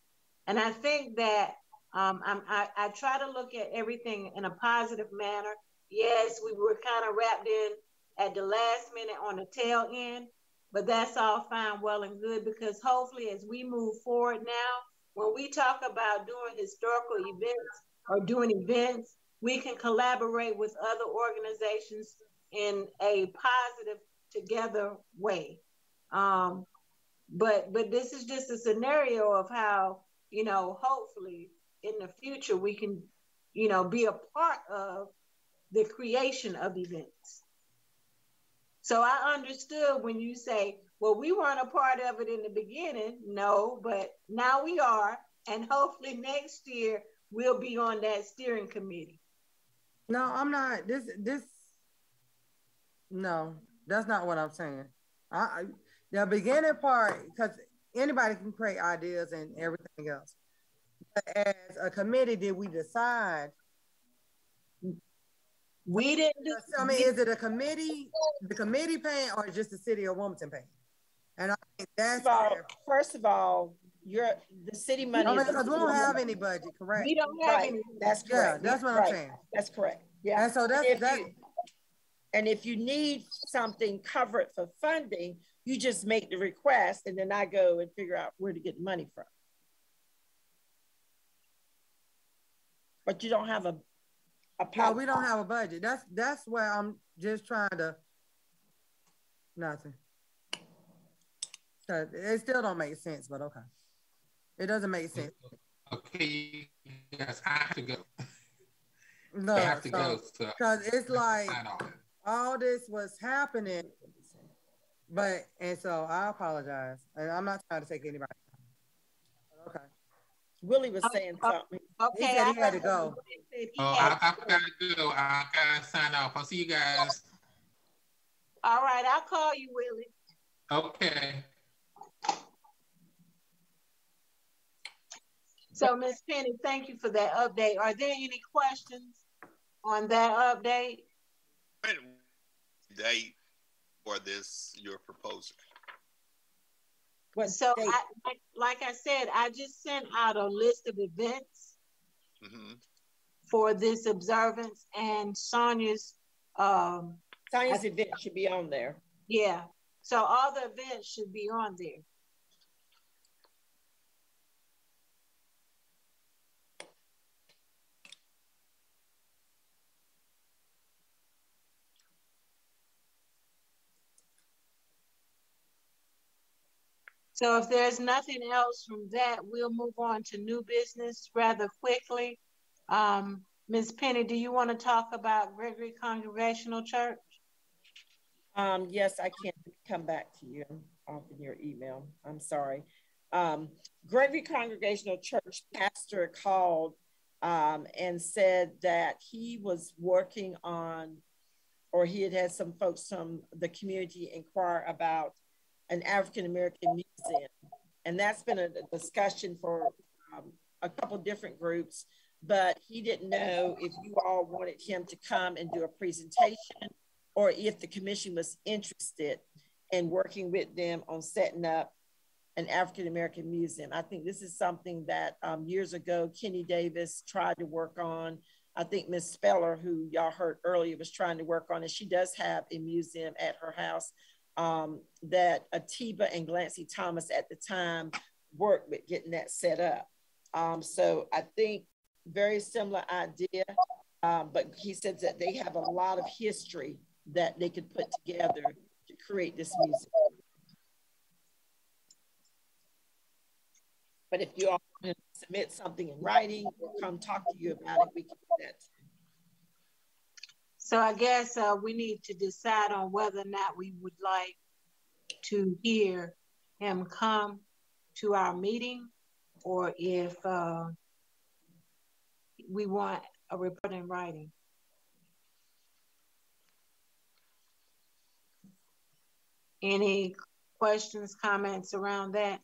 And I think that um, I, I try to look at everything in a positive manner. Yes, we were kind of wrapped in at the last minute on the tail end, but that's all fine, well, and good because hopefully, as we move forward now, when we talk about doing historical events or doing events, we can collaborate with other organizations in a positive, together way. Um, but but this is just a scenario of how you know hopefully in the future we can you know be a part of the creation of events so i understood when you say well we weren't a part of it in the beginning no but now we are and hopefully next year we'll be on that steering committee No, I'm not. This this. No, that's not what I'm saying. I, I the beginning part because anybody can create ideas and everything else. But as a committee, did we decide? we didn't do, I mean, is it a committee, the committee paying, or just the city of Wilmington paying? And I think that's first of all, fair. first of all, you're, the city money. I mean, is- because we don't have any budget, correct? we don't have Right, any that's Yeah, correct. that's what I'm saying. That's correct, yeah. And so that's if that. you- And if you need something covered for funding, you just make the request and then I go and figure out where to get the money from. But you don't have a, a. Oh, no, pop- we don't have a budget. That's that's where I'm just trying to. Nothing. 'Cause It still don't make sense, but okay. It doesn't make sense. Okay, yes, I have to go. No, You have to go. So because it's like all this was happening, but and so I apologize, and I'm not trying to take anybody. Okay. Willie was saying something. Uh, okay He said he I had to go. said. He Oh, had- I, I gotta go. I gotta sign off. I'll see you guys. all right i'll call you willie Okay. So, Ms. Penny, thank you for that update. Are there any questions on that update? When date for this your proposal? proposing? What So? I, like, like I said, I just sent out a list of events hmm for this observance and Sonia's, um, Science event should be on there. yeah. So all the events should be on there. So if there's nothing else from that, we'll move on to new business rather quickly. Um, Ms. Penny, do you want to talk about Gregory Congregational Church? Um, yes, I can't come back to you off in your email. I'm sorry. Um, Gregory Congregational Church pastor called um, and said that he was working on, or he had had some folks from the community inquire about an African American museum. And that's been a discussion for um, a couple different groups, but he didn't know if you all wanted him to come and do a presentation or if the commission was interested in working with them on setting up an African American museum. I think this is something that um, years ago Kenny Davis tried to work on. I think Miss Speller, who y'all heard earlier, was trying to work on it. She does have a museum at her house um, that Atiba and Glancy Thomas at the time worked with getting that set up. Um, so I think very similar idea, um, but he said that they have a lot of history that they could put together to create this music. But if you all submit something in writing or come talk to you about it, we can do that. So I guess uh, we need to decide on whether or not we would like to hear him come to our meeting or if uh, we want a report in writing. Any questions, comments around that?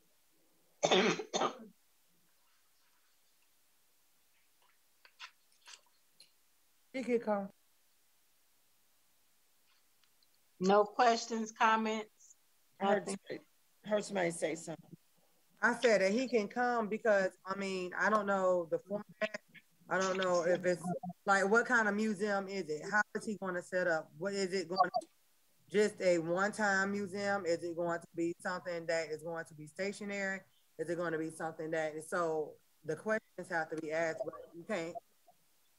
He could come. No questions, comments? I heard somebody, heard somebody say something. I said that he can come because I mean I don't know the format. I don't know if it's like what kind of museum is it? How is he going to set up? What is it going to just a one-time museum? Is it going to be something that is going to be stationary? Is it going to be something that is so the questions have to be asked, but you can't.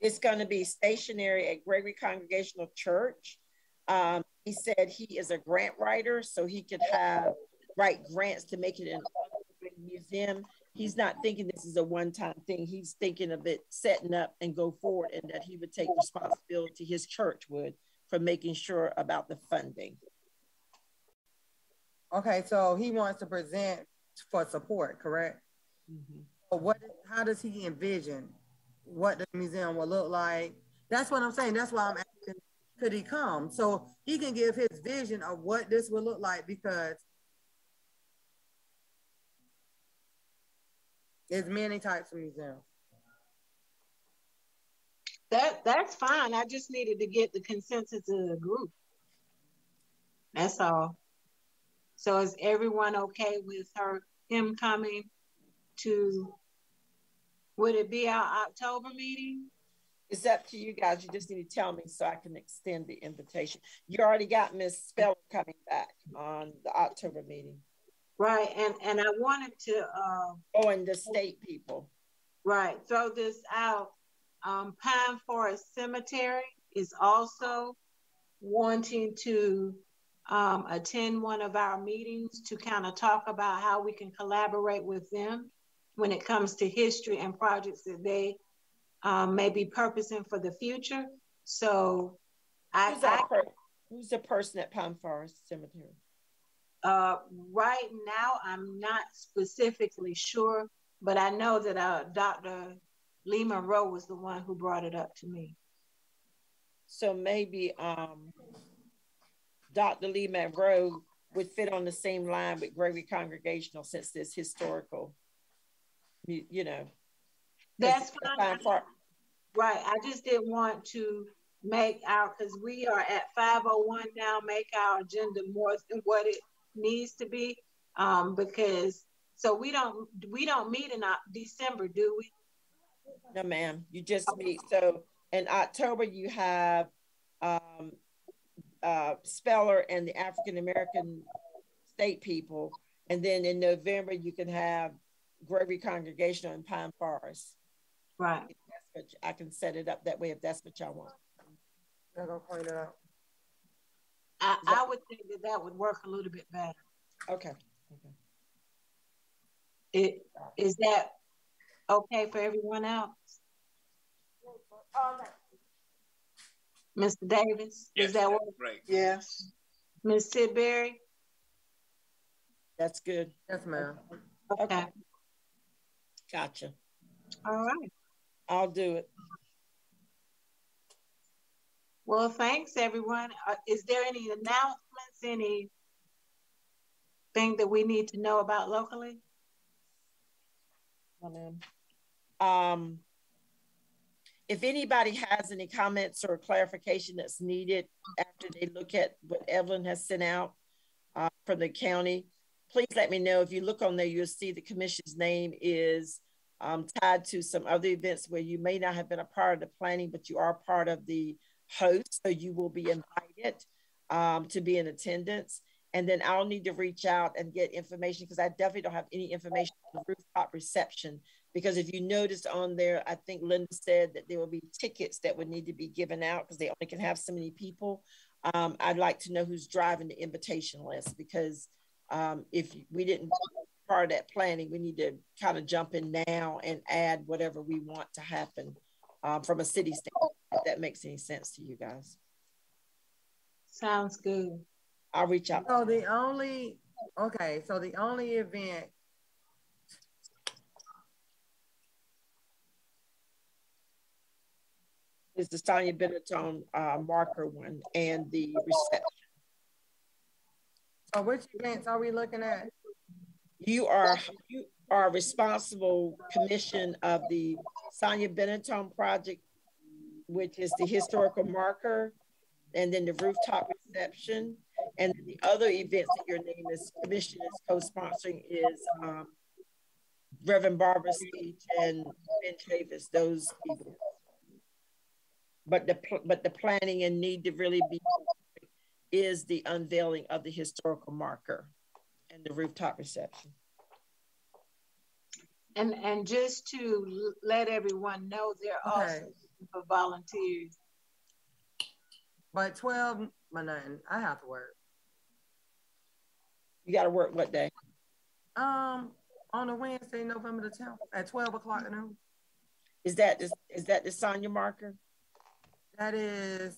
It's going to be stationary at Gregory Congregational Church. Um, he said he is a grant writer, so he could have write grants to make it an museum. He's not thinking this is a one-time thing. He's thinking of it setting up and go forward, and that he would take responsibility. His church would for making sure about the funding. Okay, so he wants to present for support, correct? Mm-hmm. But what? How does he envision what the museum will look like? That's what I'm saying. That's why I'm asking. Could he come so he can give his vision of what this will look like? Because there's many types of museums. That that's fine. I just needed to get the consensus of the group. That's all. So is everyone okay with her him coming to would it be our October meeting? It's up to you guys. You just need to tell me so I can extend the invitation. You already got Miss Speller coming back on the October meeting. Right. And and I wanted to uh Oh, and the state people. right throw this out. Um Pine Forest Cemetery is also wanting to um, attend one of our meetings to kind of talk about how we can collaborate with them when it comes to history and projects that they um, may be purposing for the future. So I, Who's I per- Who's the person at Pine Forest Cemetery? uh, right now, I'm not specifically sure, but I know that uh, Dr. Lee Monroe was the one who brought it up to me. So maybe um, Dr. Lee Monroe would fit on the same line with Gregory Congregational since this historical, you know. That's fine. For- Right. I just didn't want to make our, because we are at 501 now, make our agenda more than what it needs to be. Um, because so we don't we don't meet in December, do we? No, ma'am. You just meet. So in October, you have um, uh, Speller and the African American state people. And then in November, you can have Gregory Congregational in Pine Forest. Right. That's what I can set it up that way if that's what y'all want. I'm gonna point it out. I, I would think that that would work a little bit better. Okay. okay. It, is that okay for everyone else? Mr. Davis, Yes, is that what, Great. Yes. Ms. Sidbury? That's good. Yes, ma'am. Okay, Gotcha. all right. I'll do it. Well, thanks, everyone. Uh, is there any announcements, any thing that we need to know about locally? Um, if anybody has any comments or clarification that's needed after they look at what Evelyn has sent out uh, from the county, please let me know. If you look on there, you'll see the commission's name is um, tied to some other events where you may not have been a part of the planning, but you are part of the host, so you will be invited um, to be in attendance. And then I'll need to reach out and get information because I definitely don't have any information on the rooftop reception. Because if you notice on there, I think Linda said that there will be tickets that would need to be given out because they only can have so many people. Um, I'd like to know who's driving the invitation list because um, if we didn't part of that planning, we need to kind of jump in now and add whatever we want to happen um, from a city standpoint. If that makes any sense to you guys, Sounds good. I'll reach out. So the only, okay, so the only event, Is the Sonia Benetton uh, marker one and the reception. so which events are we looking at? You are you are responsible commission of the Sonia Benetton project, which is the historical marker, and then the rooftop reception, and the other events that your name is commission is co-sponsoring is um, Reverend Barber Speech and Ben Chavis, those people. But the but the planning and need to really be is the unveiling of the historical marker and the rooftop reception. And, and just to let everyone know, they're also Okay. looking for volunteers. But twelve, but nothing, I have to work. You got to work what day? Um, on a Wednesday, November the tenth, at twelve o'clock at noon. Is that is, is that the Sonia marker? That is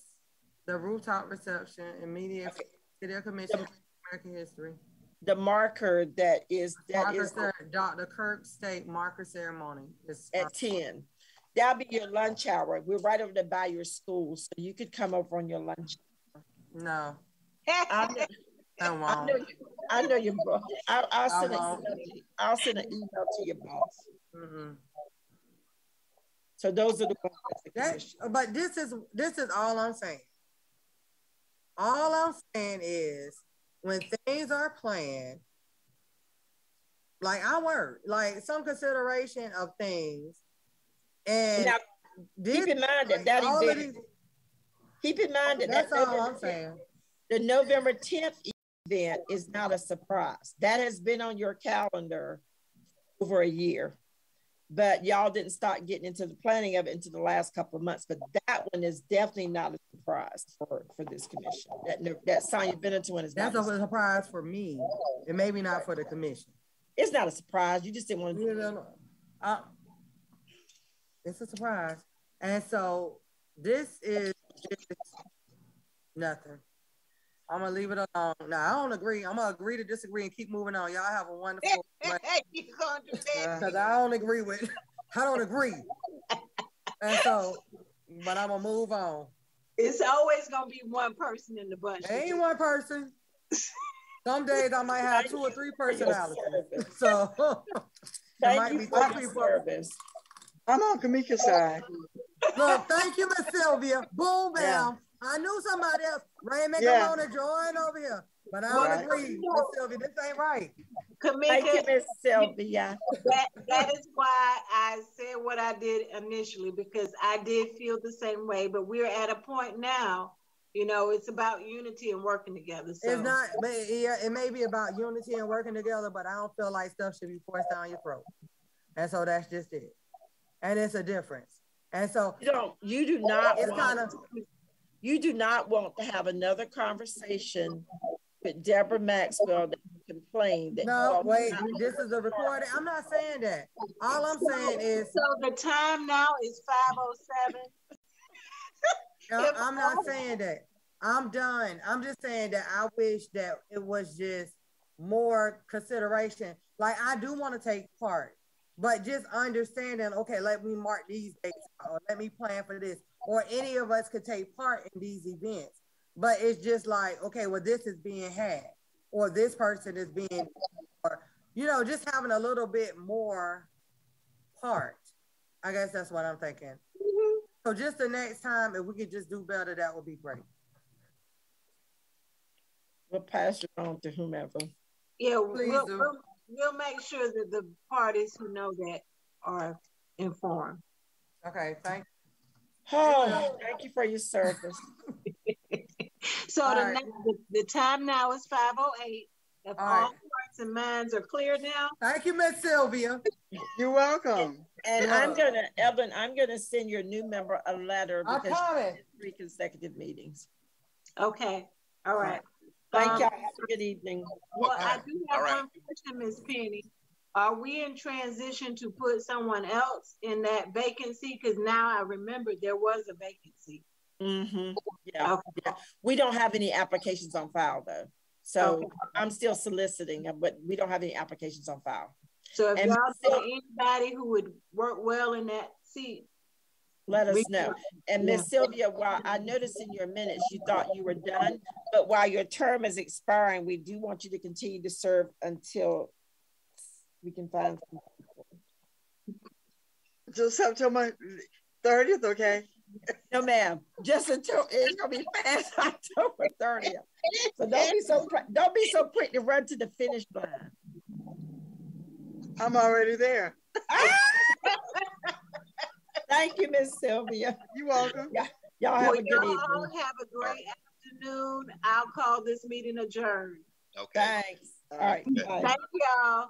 the rooftop reception, immediate city commission, American history. The marker that is that Marker is Dr. Kirk State marker ceremony. It's at 10. That'll be your lunch hour. We're right over there by your school, so you could come over on your lunch. no, I know, I I won't. know, you- I know your boss. I'll, I'll send I an email to- I'll send an email to your boss. Mm-mm. So those are the ones That, but this is this is all I'm saying. All I'm saying is when things are planned, like I work, like some consideration of things, and Now, this, keep in mind that that event. these- Keep in mind that that's that all I'm November- saying. the November 10th event is not a surprise. That has been on your calendar over a year, but y'all didn't start getting into the planning of it into the last couple of months. But that one is definitely not a surprise for, for this commission. That no- that Sonia Benetton one is not. That's a- a surprise for me, and maybe not for the commission. it's not a surprise. You just didn't want to. You know, uh, it's a surprise. And so this is just nothing. I'm gonna leave it alone. Now I don't agree. I'm gonna agree to disagree and keep moving on. Y'all have a wonderful you gonna do that? because I don't agree with I don't agree. And so, but I'm gonna move on. It's always gonna be one person in the bunch. There ain't one person. Some days I might have two or three personalities. So it might be for two your people. service. I'm on Kamika's side. Look, thank you, Miss Sylvia. Boom, bam. Yeah. I knew somebody else. Raymond, Yeah. come on and join over here. But I don't Right. agree, Miss Sylvia. This ain't right. Thank you, Kamika, Miss Sylvia. that, that is why I said what I did initially, because I did feel the same way, but we're at a point now, you know, it's about unity and working together, so. It's not, but yeah, it may be about unity and working together, but I don't feel like stuff should be forced down your throat. And so that's just it. And it's a difference. And so You don't, you do not it's kind of, you do not want to have another conversation with Deborah Maxwell that complained that. no, wait, this is a recording. I'm not saying that. All I'm saying is, So the time now is five oh seven. no, I'm not saying that. I'm done. I'm just saying that I wish that it was just more consideration. Like I do want to take part, but just understanding, okay, let me mark these dates or let me plan for this, or any of us could take part in these events. But it's just like, okay, well, this is being had, or this person is being, or you know, just having a little bit more part. I guess that's what I'm thinking. Mm-hmm. So just the next time, if we could just do better, that would be great. We'll pass it on to whomever. Yeah, Please we'll, do. we'll, we'll make sure that the parties who know that are informed. Okay, thank Oh, thank you for your service. So All the, right. next, the, the time now is five oh eight. If All all right. hearts and minds are clear now, Thank you, Miss Sylvia. You're welcome. And Yeah. I'm gonna, Evelyn, I'm gonna send your new member a letter I'm because she coming. three consecutive meetings. okay, all right. Thank Um, y'all. Have a good evening. Well, I do have alright. one question, Ms. Penny. Are we in transition to put someone else in that vacancy? Because now I remember there was a vacancy. Mm-hmm. Yeah, Okay. yeah. We don't have any applications on file though. So Okay. I'm still soliciting, but we don't have any applications on file. So if And y'all know anybody who would work well in that seat, Let us know. And Miss Sylvia, while I noticed in your minutes, you thought you were done, but while your term is expiring, we do want you to continue to serve until we can find. some people. So September thirtieth, okay? No, ma'am, just until, it's gonna be past October thirtieth. So don't be so, quick- don't be so quick to run to the finish line. I'm already there. Thank you, Miss Sylvia. You're welcome. Y'all have well, a good y'all all evening. have a great afternoon. I'll call this meeting adjourned. Okay. Thanks. All right. bye. Thank y'all.